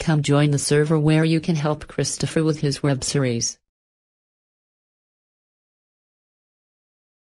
Come join the server where you can help Christopher with his web series.